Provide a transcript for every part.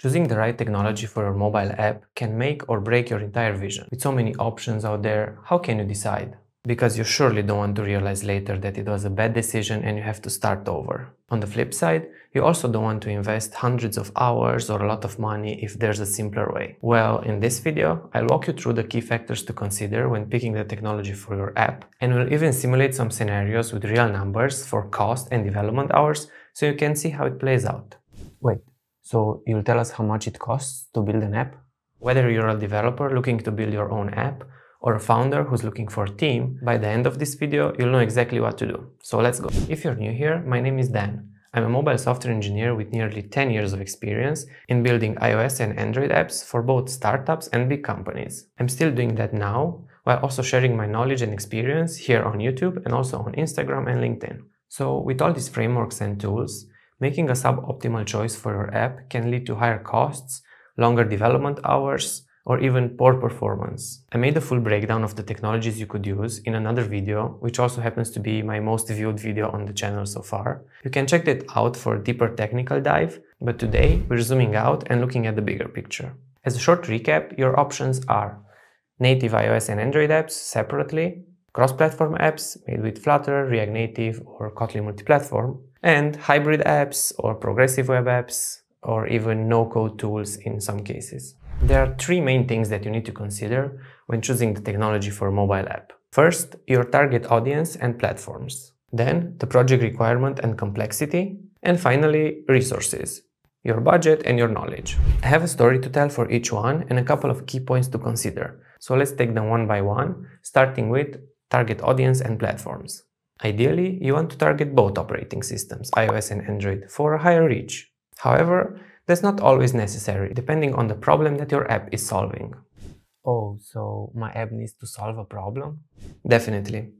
Choosing the right technology for your mobile app can make or break your entire vision. With so many options out there, how can you decide? Because you surely don't want to realize later that it was a bad decision and you have to start over. On the flip side, you also don't want to invest hundreds of hours or a lot of money if there's a simpler way. Well, in this video, I'll walk you through the key factors to consider when picking the technology for your app, and we'll even simulate some scenarios with real numbers for cost and development hours so you can see how it plays out. Wait, so you'll tell us how much it costs to build an app? Whether you're a developer looking to build your own app or a founder who's looking for a team, by the end of this video, you'll know exactly what to do. So let's go. If you're new here, my name is Dan. I'm a mobile software engineer with nearly 10 years of experience in building iOS and Android apps for both startups and big companies. I'm still doing that now, while also sharing my knowledge and experience here on YouTube and also on Instagram and LinkedIn. So with all these frameworks and tools, Making a suboptimal choice for your app can lead to higher costs, longer development hours, or even poor performance. I made a full breakdown of the technologies you could use in another video, which also happens to be my most viewed video on the channel so far. You can check that out for a deeper technical dive, but today we're zooming out and looking at the bigger picture. As a short recap, your options are native iOS and Android apps separately, cross-platform apps made with Flutter, React Native, or Kotlin multi-platform, and hybrid apps or progressive web apps or even no-code tools in some cases. There are three main things that you need to consider when choosing the technology for a mobile app. First, your target audience and platforms. Then, the project requirement and complexity. And finally, resources, your budget and your knowledge. I have a story to tell for each one and a couple of key points to consider. So let's take them one by one, starting with target audience and platforms. Ideally, you want to target both operating systems, iOS and Android, for a higher reach. However, that's not always necessary, depending on the problem that your app is solving. Oh, so my app needs to solve a problem? Definitely.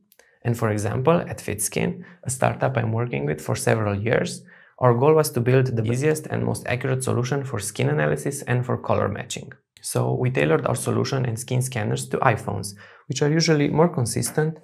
And for example, at FitSkin, a startup I'm working with for several years, our goal was to build the easiest and most accurate solution for skin analysis and for color matching. So we tailored our solution and skin scanners to iPhones, which are usually more consistent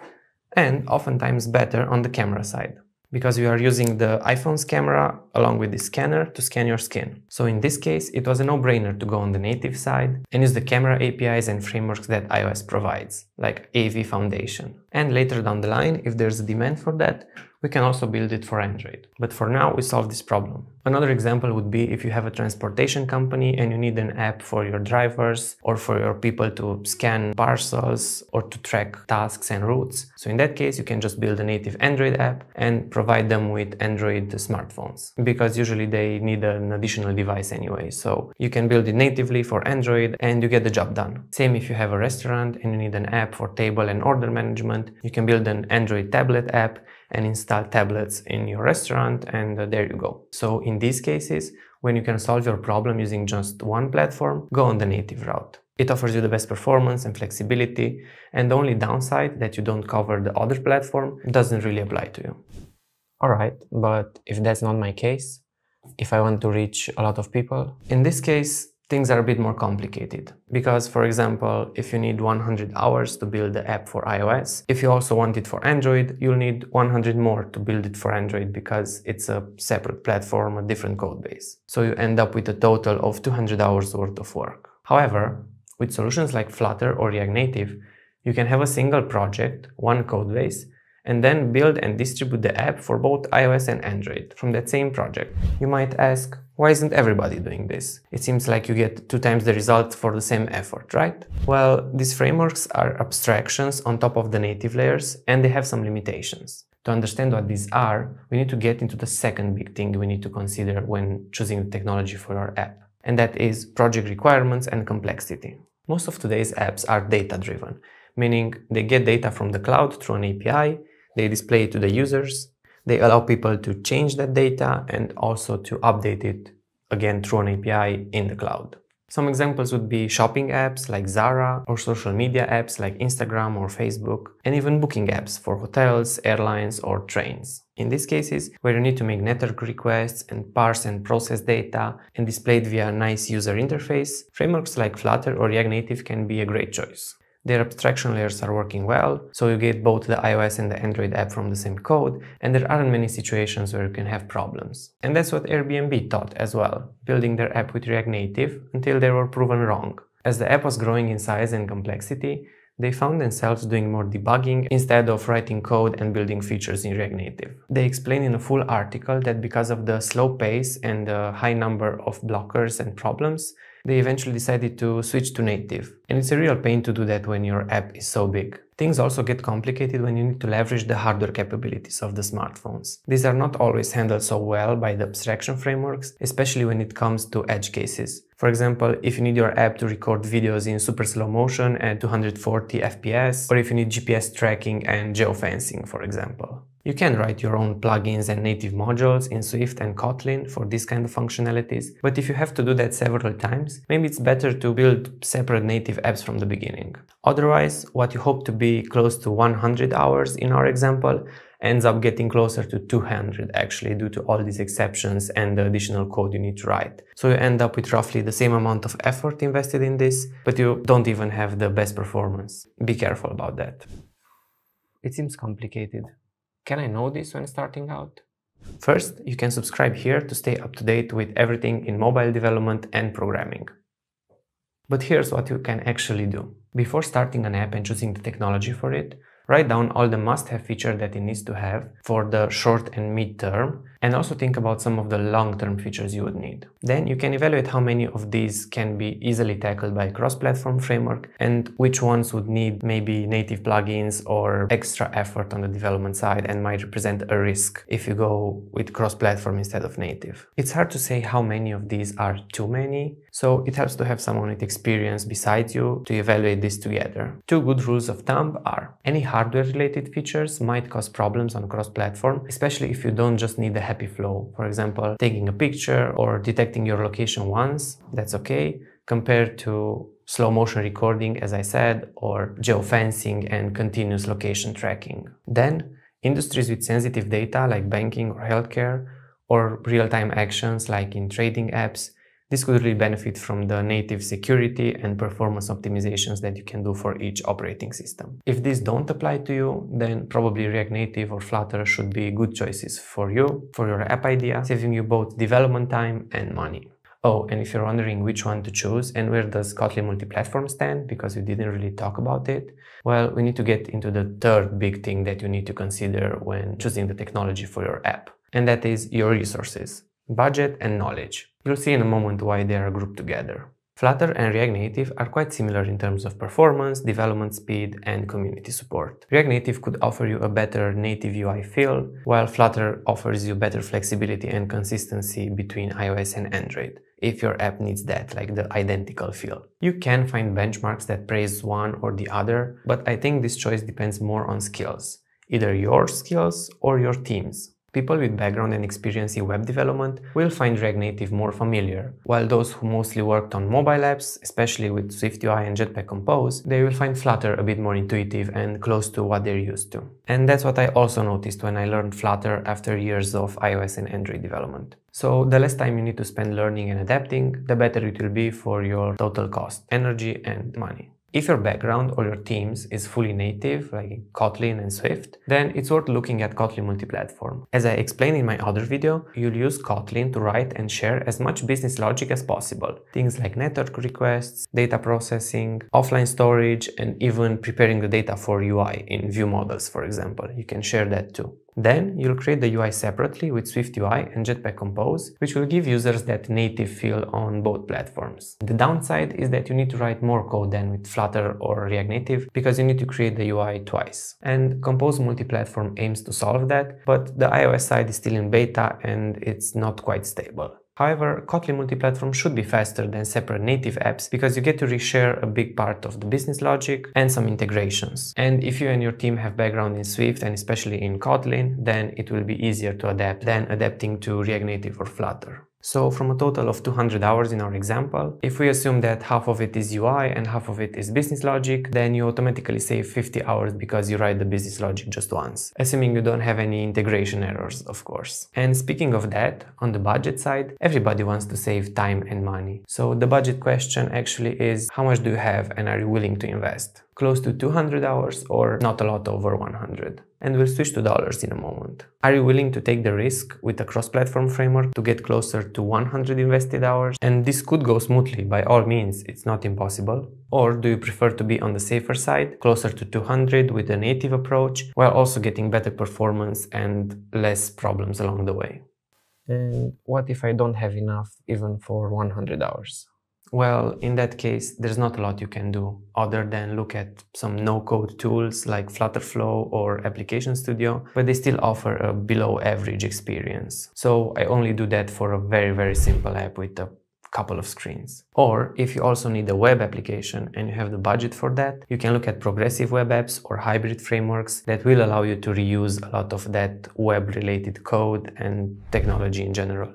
and oftentimes better on the camera side because we are using the iPhone's camera along with the scanner to scan your skin. So in this case, it was a no-brainer to go on the native side and use the camera APIs and frameworks that iOS provides, like AV Foundation. And later down the line, if there's a demand for that, we can also build it for Android. But for now, we solve this problem. Another example would be if you have a transportation company and you need an app for your drivers or for your people to scan parcels or to track tasks and routes. So in that case, you can just build a native Android app and provide them with Android smartphones because usually they need an additional device anyway. So you can build it natively for Android and you get the job done. Same if you have a restaurant and you need an app for table and order management, you can build an Android tablet app and install tablets in your restaurant and uh, there you go. So in these cases, when you can solve your problem using just one platform, go on the native route. It offers you the best performance and flexibility, and the only downside that you don't cover the other platform doesn't really apply to you. Alright, but if that's not my case, if I want to reach a lot of people? In this case, things are a bit more complicated. Because, for example, if you need 100 hours to build the app for iOS, if you also want it for Android, you'll need 100 more to build it for Android because it's a separate platform, a different code base. So you end up with a total of 200 hours worth of work. However, with solutions like Flutter or React Native, you can have a single project, one code base, and then build and distribute the app for both iOS and Android from that same project. You might ask, why isn't everybody doing this? It seems like you get two times the result for the same effort, right? Well, these frameworks are abstractions on top of the native layers and they have some limitations. To understand what these are, we need to get into the second big thing we need to consider when choosing the technology for our app, and that is project requirements and complexity. Most of today's apps are data-driven, meaning they get data from the cloud through an API they display it to the users. They allow people to change that data and also to update it again through an API in the cloud. Some examples would be shopping apps like Zara or social media apps like Instagram or Facebook, and even booking apps for hotels, airlines, or trains. In these cases, where you need to make network requests and parse and process data and display it via a nice user interface, frameworks like Flutter or React Native can be a great choice. Their abstraction layers are working well, so you get both the iOS and the Android app from the same code, and there aren't many situations where you can have problems. And that's what Airbnb thought as well, building their app with React Native until they were proven wrong. As the app was growing in size and complexity, they found themselves doing more debugging instead of writing code and building features in React Native. They explain in a full article that because of the slow pace and the high number of blockers and problems, they eventually decided to switch to native. And it's a real pain to do that when your app is so big. Things also get complicated when you need to leverage the hardware capabilities of the smartphones. These are not always handled so well by the abstraction frameworks, especially when it comes to edge cases. For example, if you need your app to record videos in super slow motion at 240 FPS, or if you need GPS tracking and geofencing, for example. You can write your own plugins and native modules in Swift and Kotlin for this kind of functionalities, but if you have to do that several times, maybe it's better to build separate native apps from the beginning. Otherwise, what you hope to be close to 100 hours in our example ends up getting closer to 200 actually due to all these exceptions and the additional code you need to write. So you end up with roughly the same amount of effort invested in this, but you don't even have the best performance. Be careful about that. It seems complicated. Can I know this when starting out? First, you can subscribe here to stay up to date with everything in mobile development and programming. But here's what you can actually do. Before starting an app and choosing the technology for it, write down all the must-have features that it needs to have for the short and mid-term and also think about some of the long-term features you would need. Then you can evaluate how many of these can be easily tackled by cross-platform framework and which ones would need maybe native plugins or extra effort on the development side and might represent a risk if you go with cross-platform instead of native. It's hard to say how many of these are too many, so it helps to have someone with experience beside you to evaluate this together. Two good rules of thumb are any hardware-related features might cause problems on cross-platform, especially if you don't just need the happy flow. For example, taking a picture or detecting your location once, that's okay, compared to slow motion recording, as I said, or geofencing and continuous location tracking. Then, industries with sensitive data like banking or healthcare, or real-time actions like in trading apps, this could really benefit from the native security and performance optimizations that you can do for each operating system. If these don't apply to you, then probably React Native or Flutter should be good choices for you, for your app idea, saving you both development time and money. Oh, and if you're wondering which one to choose and where does Kotlin multi-platform stand, because we didn't really talk about it, well, we need to get into the third big thing that you need to consider when choosing the technology for your app, and that is your resources budget and knowledge. You'll see in a moment why they are grouped together. Flutter and React Native are quite similar in terms of performance, development speed, and community support. React Native could offer you a better native UI feel, while Flutter offers you better flexibility and consistency between iOS and Android, if your app needs that, like the identical feel. You can find benchmarks that praise one or the other, but I think this choice depends more on skills, either your skills or your team's people with background and experience in web development will find React Native more familiar, while those who mostly worked on mobile apps, especially with SwiftUI and Jetpack Compose, they will find Flutter a bit more intuitive and close to what they're used to. And that's what I also noticed when I learned Flutter after years of iOS and Android development. So the less time you need to spend learning and adapting, the better it will be for your total cost, energy and money. If your background or your teams is fully native, like Kotlin and Swift, then it's worth looking at Kotlin multi-platform. As I explained in my other video, you'll use Kotlin to write and share as much business logic as possible. Things like network requests, data processing, offline storage, and even preparing the data for UI in view models, for example. You can share that too. Then you'll create the UI separately with SwiftUI and Jetpack Compose, which will give users that native feel on both platforms. The downside is that you need to write more code than with Flutter or React Native because you need to create the UI twice. And Compose multi-platform aims to solve that, but the iOS side is still in beta and it's not quite stable. However, Kotlin multi-platform should be faster than separate native apps because you get to reshare a big part of the business logic and some integrations. And if you and your team have background in Swift and especially in Kotlin, then it will be easier to adapt than adapting to React Native or Flutter. So from a total of 200 hours in our example, if we assume that half of it is UI and half of it is business logic, then you automatically save 50 hours because you write the business logic just once, assuming you don't have any integration errors, of course. And speaking of that, on the budget side, everybody wants to save time and money. So the budget question actually is how much do you have and are you willing to invest? Close to 200 hours or not a lot over 100. And we'll switch to dollars in a moment. Are you willing to take the risk with a cross-platform framework to get closer to 100 invested hours? And this could go smoothly, by all means, it's not impossible. Or do you prefer to be on the safer side, closer to 200 with a native approach, while also getting better performance and less problems along the way? And what if I don't have enough even for 100 hours? Well, in that case, there's not a lot you can do other than look at some no-code tools like Flutterflow or Application Studio, but they still offer a below average experience. So I only do that for a very, very simple app with a couple of screens. Or if you also need a web application and you have the budget for that, you can look at progressive web apps or hybrid frameworks that will allow you to reuse a lot of that web related code and technology in general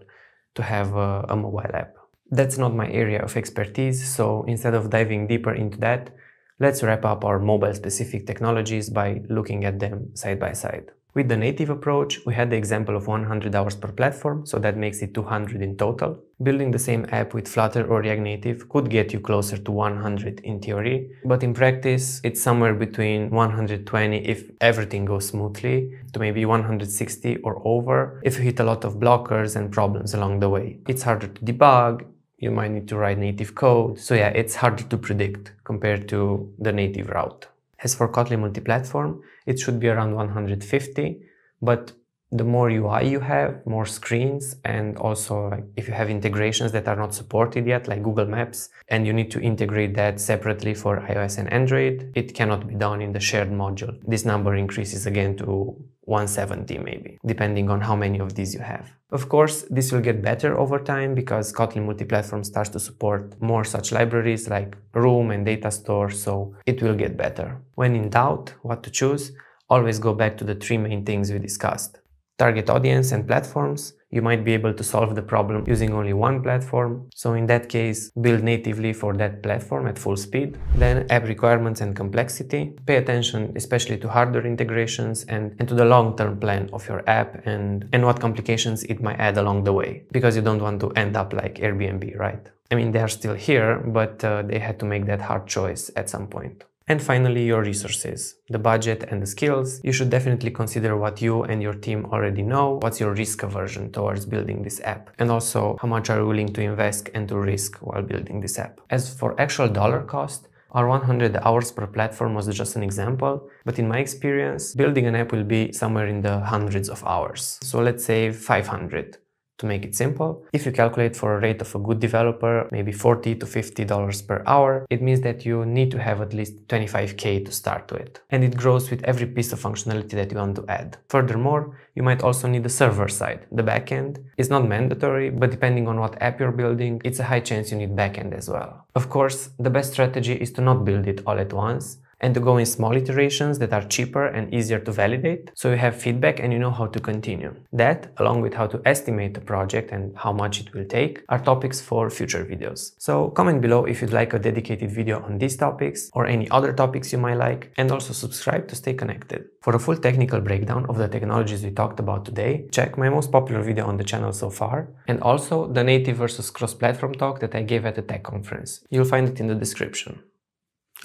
to have a, a mobile app. That's not my area of expertise, so instead of diving deeper into that, let's wrap up our mobile specific technologies by looking at them side by side. With the native approach, we had the example of 100 hours per platform, so that makes it 200 in total. Building the same app with Flutter or React Native could get you closer to 100 in theory, but in practice, it's somewhere between 120 if everything goes smoothly, to maybe 160 or over if you hit a lot of blockers and problems along the way. It's harder to debug, you might need to write native code. So yeah, it's harder to predict compared to the native route. As for Kotlin multi-platform, it should be around 150, but the more UI you have, more screens, and also like if you have integrations that are not supported yet, like Google Maps, and you need to integrate that separately for iOS and Android, it cannot be done in the shared module. This number increases again to 170 maybe, depending on how many of these you have. Of course, this will get better over time because Kotlin multi-platform starts to support more such libraries like Room and Data Store, so it will get better. When in doubt what to choose, always go back to the three main things we discussed target audience and platforms, you might be able to solve the problem using only one platform. So in that case, build natively for that platform at full speed. Then app requirements and complexity. Pay attention especially to hardware integrations and, and to the long-term plan of your app and, and what complications it might add along the way. Because you don't want to end up like Airbnb, right? I mean, they are still here, but uh, they had to make that hard choice at some point. And finally, your resources, the budget and the skills. You should definitely consider what you and your team already know, what's your risk aversion towards building this app, and also how much are you willing to invest and to risk while building this app. As for actual dollar cost, our 100 hours per platform was just an example, but in my experience, building an app will be somewhere in the hundreds of hours. So let's say 500. To make it simple, if you calculate for a rate of a good developer, maybe 40 to 50 dollars per hour, it means that you need to have at least 25k to start with. And it grows with every piece of functionality that you want to add. Furthermore, you might also need the server side, the backend. It's not mandatory, but depending on what app you're building, it's a high chance you need backend as well. Of course, the best strategy is to not build it all at once, and to go in small iterations that are cheaper and easier to validate so you have feedback and you know how to continue. That, along with how to estimate the project and how much it will take, are topics for future videos. So comment below if you'd like a dedicated video on these topics or any other topics you might like and also subscribe to stay connected. For a full technical breakdown of the technologies we talked about today, check my most popular video on the channel so far and also the native versus cross-platform talk that I gave at the tech conference. You'll find it in the description.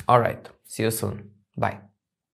Alright, see you soon. Bye.